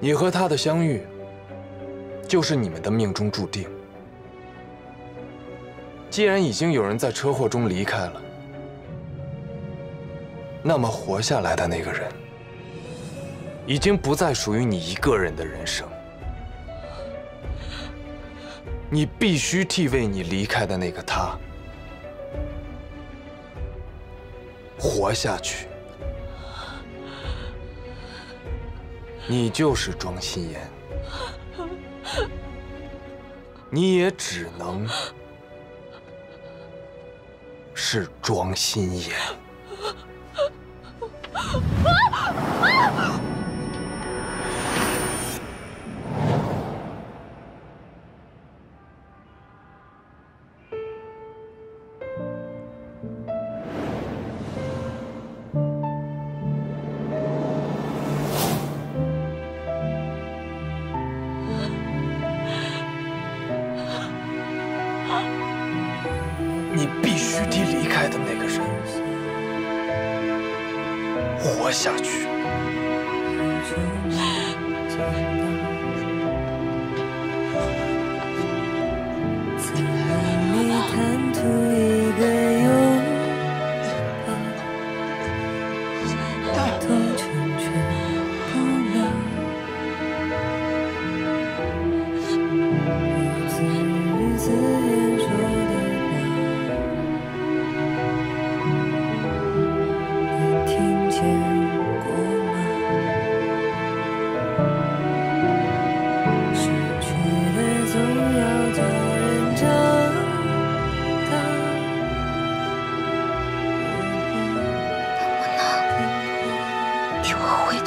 你和他的相遇，就是你们的命中注定。既然已经有人在车祸中离开了，那么活下来的那个人，已经不再属于你一个人的人生。你必须替为你离开的那个他活下去。你就是庄心妍，你也只能是庄心妍。的那个人活下去。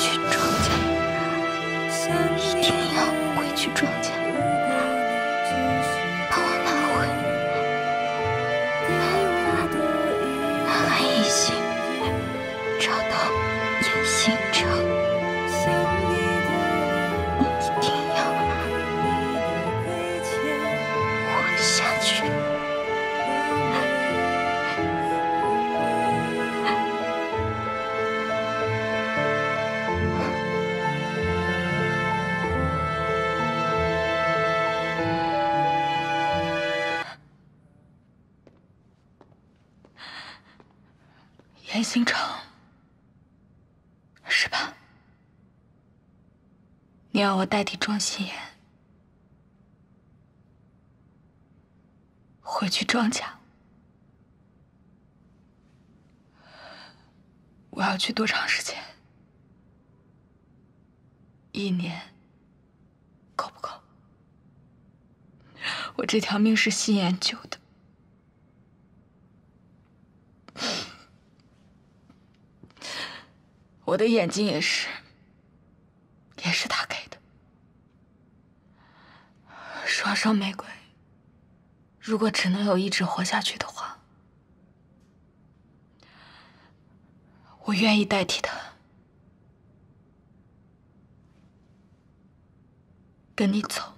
去庄家，一定要回去庄家，严星城，是吧？你要我代替庄心妍回去庄家？我要去多长时间？一年够不够？我这条命是心妍救的。我的眼睛也是，也是他给的。双生玫瑰，如果只能有一只活下去的话，我愿意代替他，跟你走。